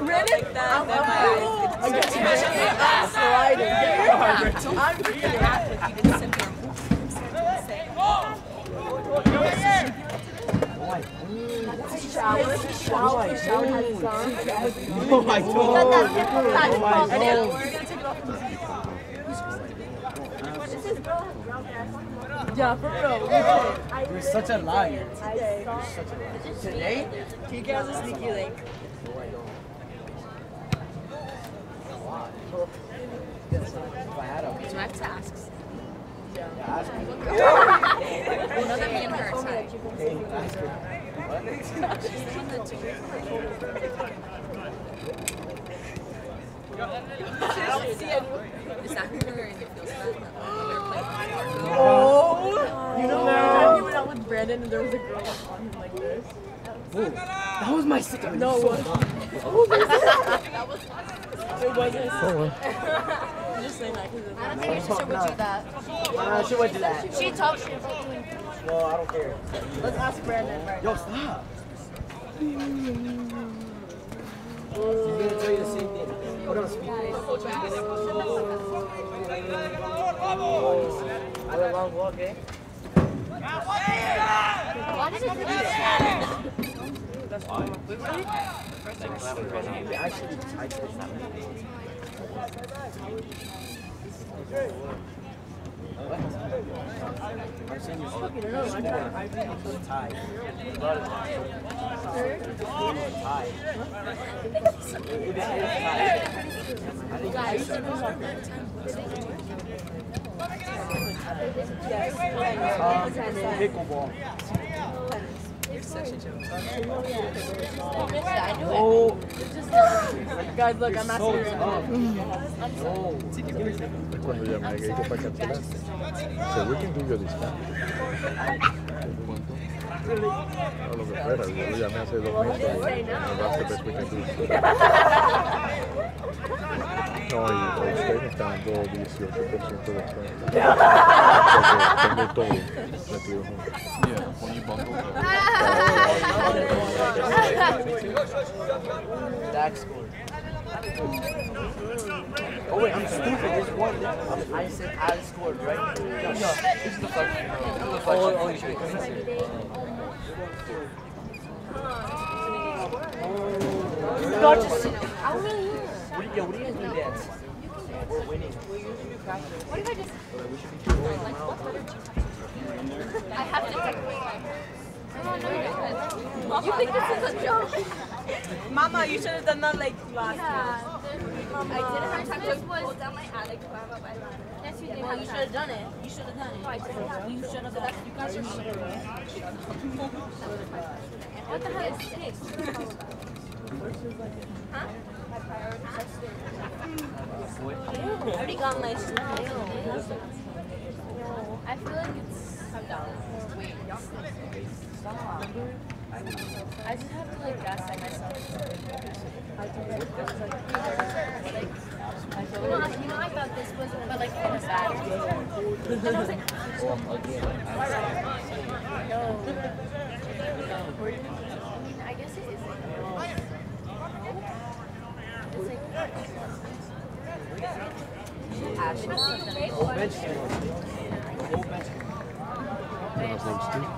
look like that, then my eyes get distracted. I'm has its own. Oh my Got god. that different kind of my problem. God. We're gonna take it off. This is girl has brown hair. Yeah, for real. I You're such a liar. I saw Today? TK has a sneaky link. If I had a Do I have tasks? yeah, ask me. Well, know that me and her are tight. Hey, ask her. She's the one that took Is that who we were in? It feels bad. that We were playing Oh, You know that he went out with Brandon and there was a girl on him like this? Ooh, that was my sister. No, it wasn't. It wasn't. I'm just saying that because I don't think your sister would do that. Nah, she went to that. She talks shit about doing Well, I don't care. Let's ask Brandon right Yo, stop. He's gonna tell you the same thing. Hold on, speak. What a long walk, eh? Why did it do that? We actually tied to this. I'm saying you're fucking tied. Tied. If tied, um, pickleball. You're such a joke. I knew it. Oh, Guys, look, I'm so asking tough. No. Quando llamé a Geico para capturar, seguro que incluyó distancia. Lo que fuera, yo lo llamé hace dos meses. Me va a hacer después que tú. No, y está dando 18% de descuento. Porque tengo todo metido junto. Yeah, when you bundle it. Dak scored. Oh wait, I'm stupid. There's one. I'm, I said I scored, right? No, this is the fuck. Oh, oh, you should. Not just. I don't really hear. What do you, yo, what do you guys do dance? We're winning. What if I just? We should be going like, what better I have to decorate. No, no, no. You think this is a joke? Mama, you should have done that like last Yeah. I didn't have time to pull down my attic. Yes, you did. Well, you should have done it. You should have done it. Oh, I didn't You should have done it. You guys are shit. What the hell is this? Huh? I already got my smile. I feel like it's. Wait. Stop. I just have to like gaslight myself. You know, you know, I thought this was, but like in a bad way. And I was like, Oh, I'm ugly. I mean, I guess it is. It's like. Go bench strength. Bench strength. Buenas noches, Steve.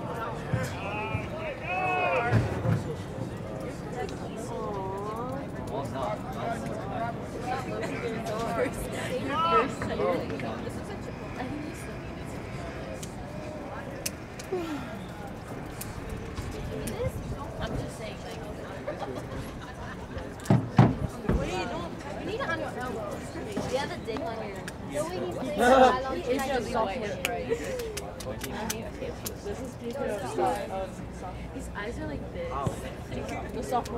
I'm just saying, like. What are you doing? You need it on your elbow. You have a dick on your. The way he plays It's just software, right? This is speaking of soft, of soft. His eyes are like this. The sophomore TK. Bro. They're just like, they're just like, oh my god, Johnny. Like, Vamos, Super C, vamos, vamos! and he's like, he's like, like, no, but she wanted to pass it. It was like, no, it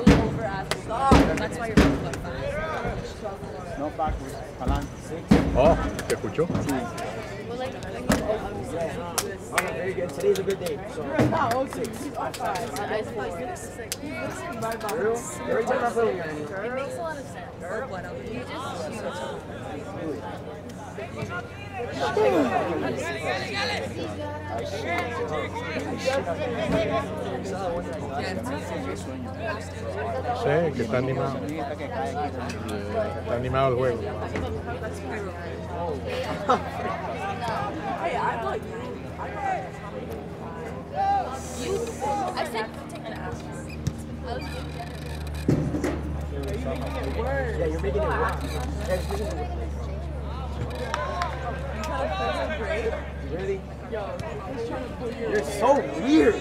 was over after. That's why you're both about five. No backwards, adelante. Oh, ¿te escuchó? Well, like, Okay, very good. Today's a good day. So, not okay. He's off five. His eyes are like, this is like, he looks like my mom. real? Every time I play It makes a lot of sense. You just, Sí, que está animado. Está animado el juego. I said take an ass. I was Yeah, you're making it work. Yeah, you're making it Really? You're so weird.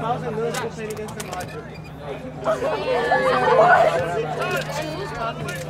How's the Lewis playing against the Madrid? Honestly, I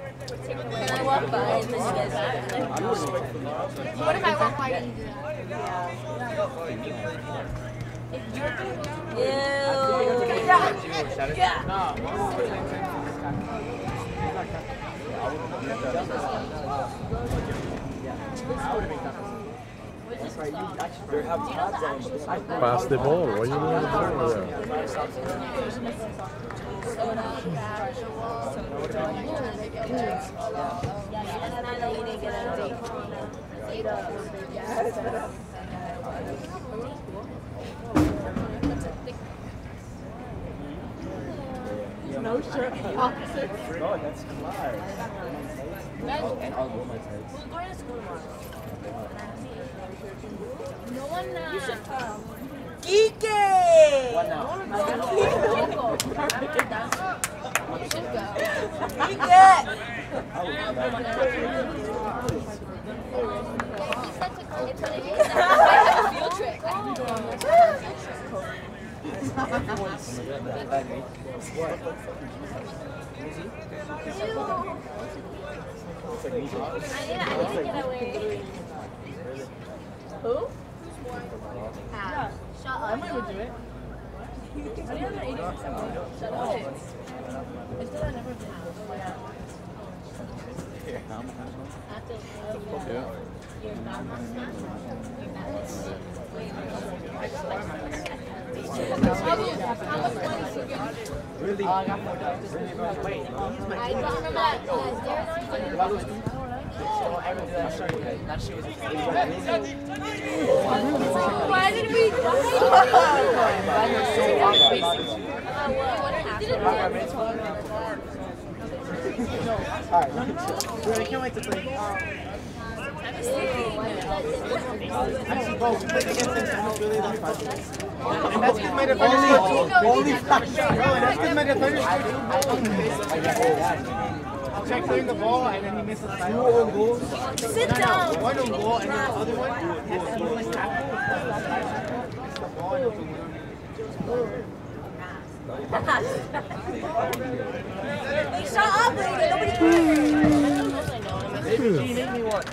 Can I walk by and then you guys What if I walk by and you do that? Tabs on them. Pass the ball. What are you doing no shirt, opposite. No, that's Clyde. And I'll go my tights. We're going to school tomorrow. No one, uh, you should, What now? Field trip. who? Shut I up. would do it. I didn't have an 86 Shut up. I still had never Really? I got more dogs. Wait, he's my I don't remember. Uh, Darren always did it. That shit was Why did we Alright, I can't wait to play. Actually, bro, we played against them, so it's really like five. And that's because my defender scored only five shots. Bro, that's because my defender scored two goals in the face. I the ball, and then he missed a two own goals. Sit down. One own goal, and then the other one, he to like tackle. Missed the ball, and it was a winner. Shut up, lady. Nobody cares. Baby G, make me one.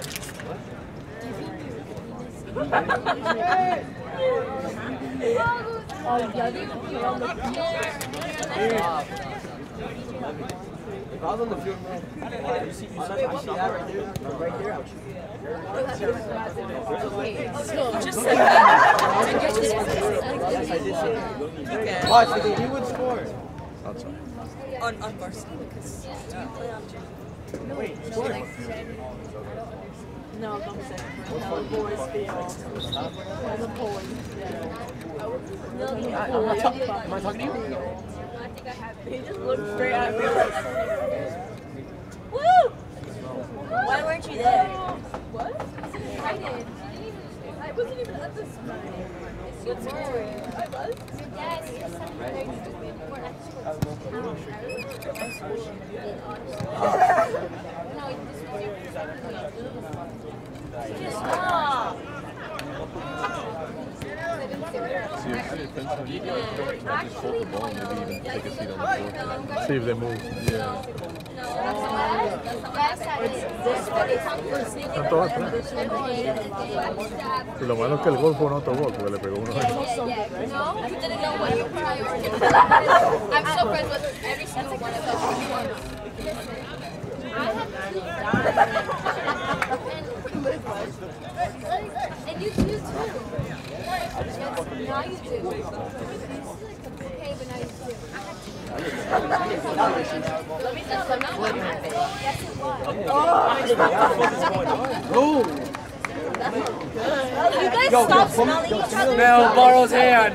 Oh, yeah, they would be on the I was on the field, man, see, you see, right there, right there, I. Watch, he would score. On, on varsity because do you play on? Wait. No. No, boys feel. As a boy. Yeah. I'm not talking, am I talking to you? He just looked straight at me. Woo! Why weren't you there? What? I did. I wasn't even at this night. What's your Yes, yes, something stupid. Or not stupid. No, this was your Just stop. See if they fence on you, just hold the ball, maybe even take a seat on the floor. See if they move. Yeah. Todos atrás. Lo malo es que el gol fue un autogol, porque le pegó uno you. I'm so friends with every single one of have two. And you do too. Yes, now you do. Okay, but now you do. Let me tell them not what happened. Yes, it was. You guys stop smelling each other. Mel borrows hand.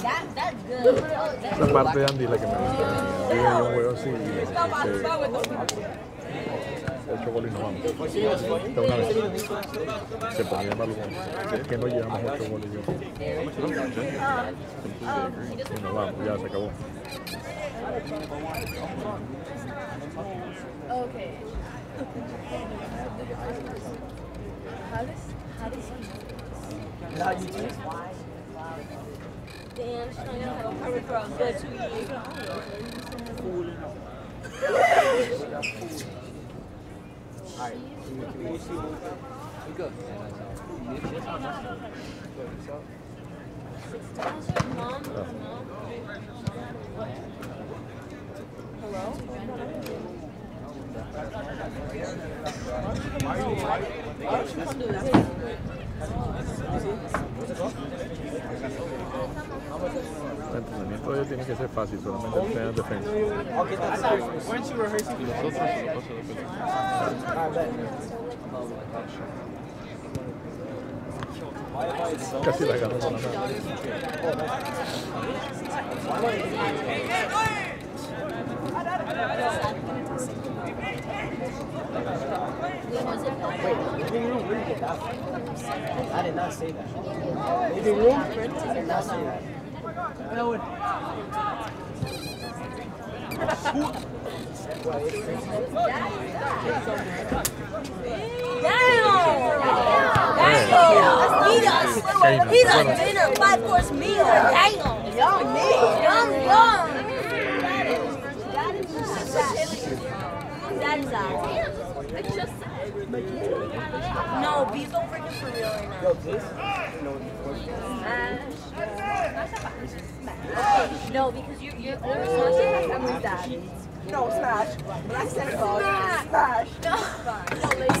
That, that's good. Esa parte de Andy es la que me gusta. Vive en un juego así ocho goles no vamos. Esta una vez se ponía humor. Es que no llevamos ocho goles yo. Y no vamos, ya se acabó. Okay. How does how does he Now you do. She's gonna have a perfect for a good two years. Alright, you? El entrenamiento de ellos tiene que ser fácil, solamente entrenan defensa. I'll get that started. Weren't you rehearsing? Y nosotros, nosotros defensa. Casi la agarro con la mano. Living room, where did you get that from? I did not say that. Living room? I did not say that. Elwood. Damn! He's a dinner five course meal. Damn. Yum, yum, yum. That is. No, B's don't freaking for real right now. Yo, this? Smash. No, because you you're always smashing my family's dad. No, smash. When I said smash. Smash.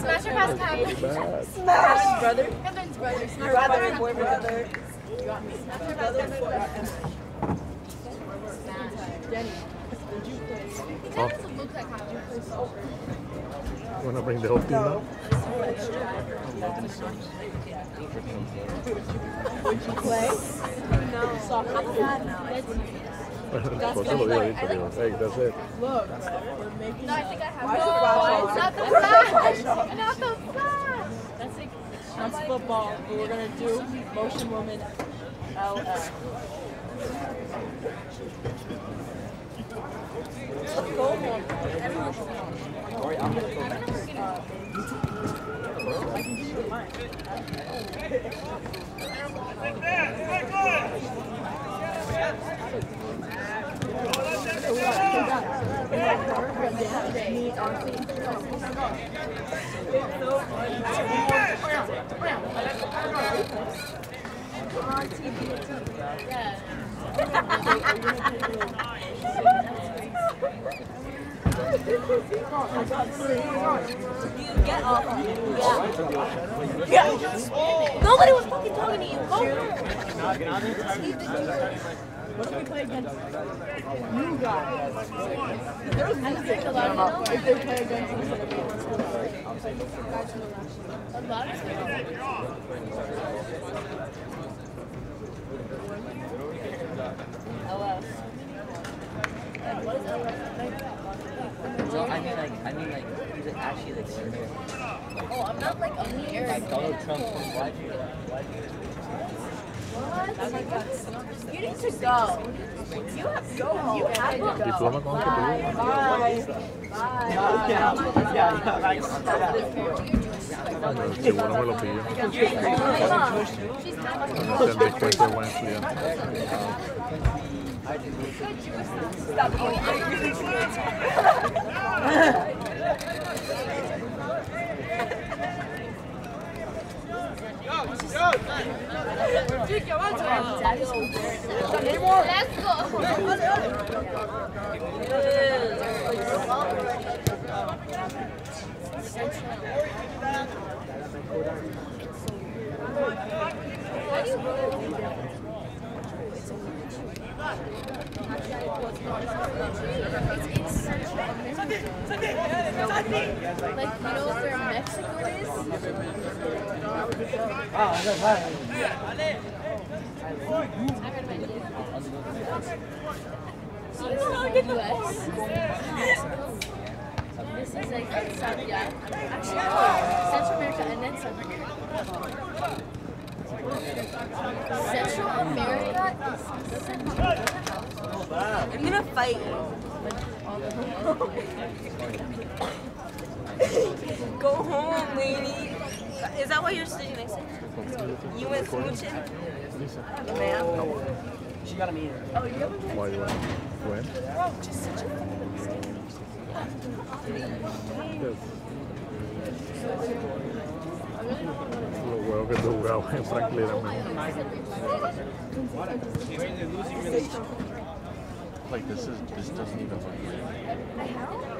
Smash your pass time. Smash. Brother. Kevin's brother. Smash Brother, your brother. brother. He kind of doesn't look like Kyle. Wanna bring the whole team now? That's it. look? We're making No, I think I have. No, not the flash. Not the flash. that's like that's football. But we're gonna do motion woman LF. Go home. Everyone's home. Get off of me. Yeah. Yeah. Nobody was fucking talking to you. Go. What if we play against you guys? There's music about if they play against us. A lot of No, I mean like, I mean like, like actually like. Oh, I'm not like a Like Donald Trump from watching. You need to go. You have to go. You have to go. Diploma con que te Bye. Bye. Yeah, yeah, yeah, like, Pero si uno me lo pide. No sea el descuento de buen estudiante. Let's go. It's in Central America. Like, you know where Mexico is? This is like South, yeah. Actually. Central America and then South America. Central America is Central I'm gonna fight. Go home, lady. Is that why you're sitting next to me? You went smooching? Man. she got a meeting. Oh, why you went? When? Lo bueno que tú jugabas en Franklin era mejor. Like this is this doesn't even look real.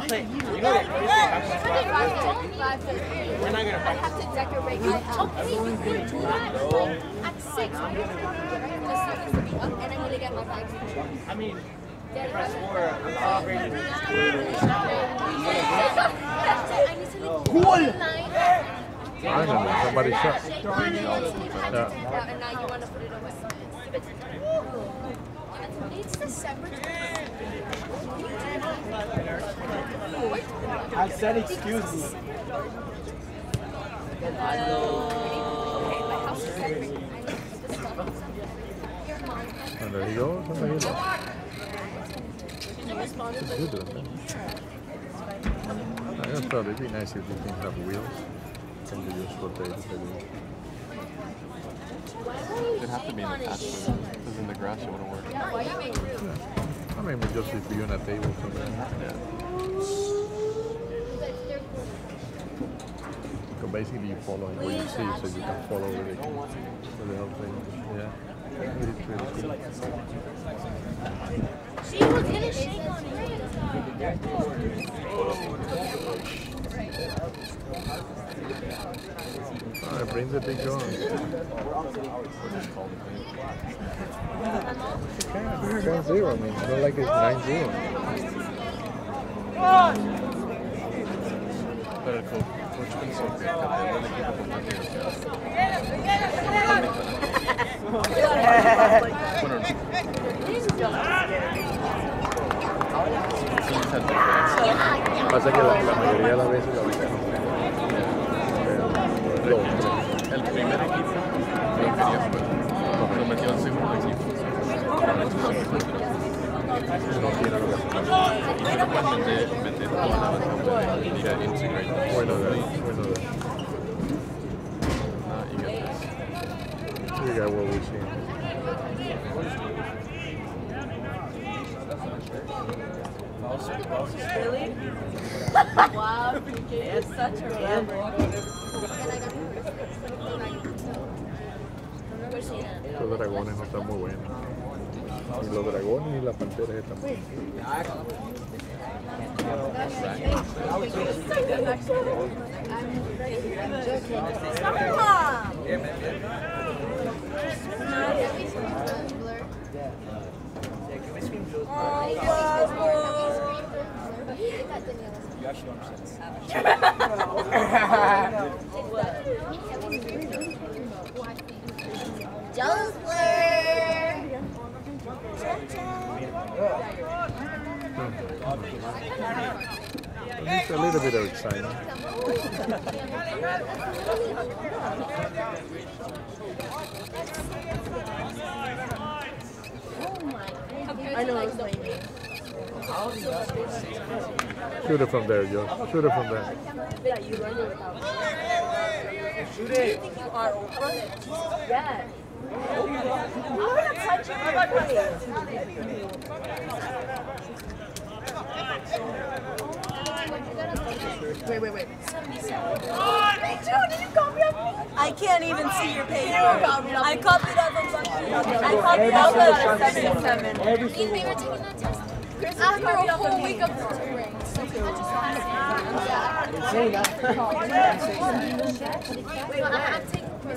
play. You know that. We're not gonna I have to decorate my house. Okay, you could do that at six. When you're right? The sun is to be up, and I'm gonna get my bags. I mean, Daddy. I'm celebrating. I need to leave cool. Nine. Finally, somebody shot. You had to take it out, and now you want to put it away. It's December. I said excuse me. Okay, my house is separate. I this stuff. And there he goes, and there he goes. It's good, though, man. I just thought it'd be nice if these things have wheels. And you just rotate it. and- It'd have to be in the patch because in the grass it wouldn't work. Why are you making room? I mean, we just if you're on a table somewhere. So basically you follow what you see, so you can follow with it. So the whole thing, yeah. It's really cool. She was gonna shake on it. Alright, bring the big gun. It's one zero, I mean, it's not like it's nine zero. para el coach Pasa que la, mayoría de las veces no El primer equipo lo. Lo metió al segundo equipo. No tiene lo que hacer. Y no puedes meter, meter toda la banca de ir a. Bueno, de, bueno, de. Ah, you get this. You rebel. Los dragones. Ni los dragones ni las panteras It's a little bit of excitement. I know it's like Shoot it from there, Josh. Shoot it from there. that you learned it without. Shoot it. Yeah. Wait, wait, wait. I can't even see your page. I copied off of I copied off of 77. We were taking that test. After a whole week of touring. So I just Wait, I'm, I'm taking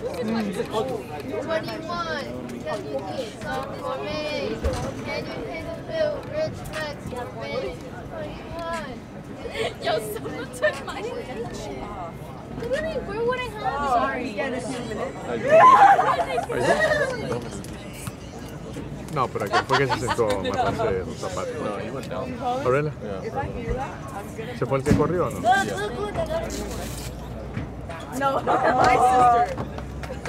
What do you want? Can you get some for me? Can you pay the bill? For me. Yo, my está. No, pero aquí fue que se sentó a amarrarse los zapatos. No, he went down. ¿Oh? ¿Se fue el que corrió o no? No, my sister.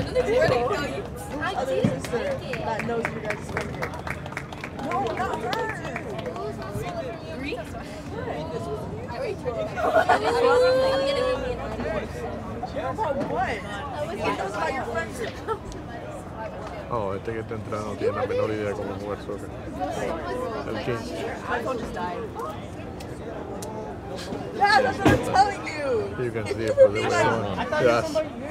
I didn't take it. That knows you guys are here. No, not her. About what? It was about your friendship. Oh, este que está entrando no tiene la menor idea de cómo jugar soccer. El 15. My just died. Yeah, that's what I'm telling you. You can see it for the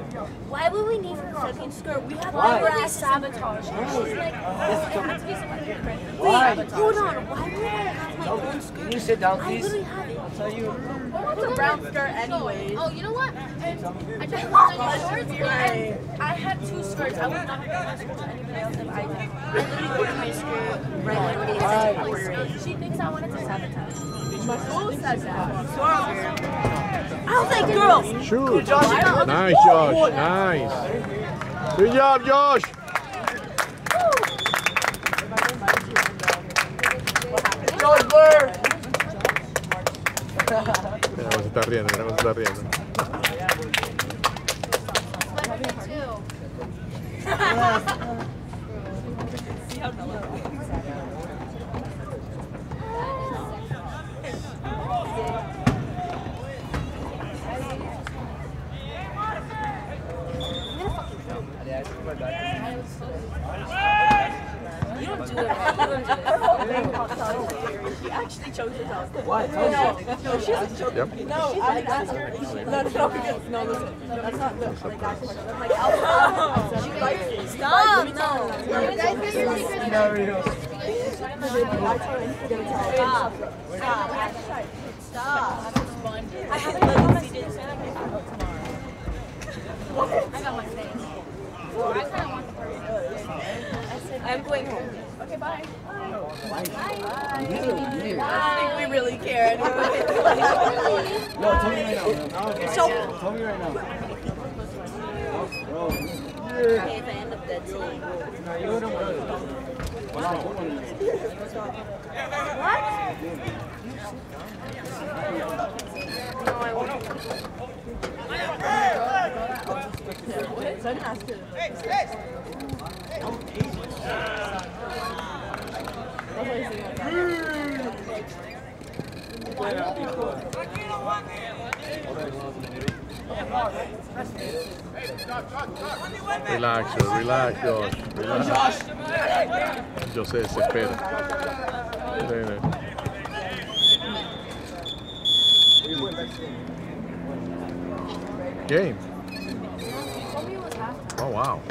Why would we need her fucking skirt? We have why would we sabotage her? She's like, oh, it has to be someone different. Wait, hold on. Why would I have my own skirt? Can you sit down, please? I please? literally have it. I'll tell you. It's a brown skirt anyways. Oh, you know what? I just put on your shorts Right. I had two skirts. I would not have given my skirt to anybody else if I did. I literally ordered my skirt right when they said She thinks I wanted to sabotage. My school says that. So I was like, girl, Shoot. Nice, Josh. Nice. Good job, Josh. Blur. Mira cómo se está riendo, cómo se está riendo. What? No, no, she hasn't chosen. Yep. No, I asked her. No, no, no, because, no, listen. That's not the, like, that question. I'm like, I'll, she likes it. Stop, no. You guys get your secrets No, you know. I told her, you gotta tell her. Stop. Stop. I'm going home. Okay, bye. I think we really care. No, tell me right now. So, Tell me right now. Okay, if I end up dead tonight. No, you don't want to. Relax, Josh, relax, Josh. Yo se desespera. Game. Oh wow.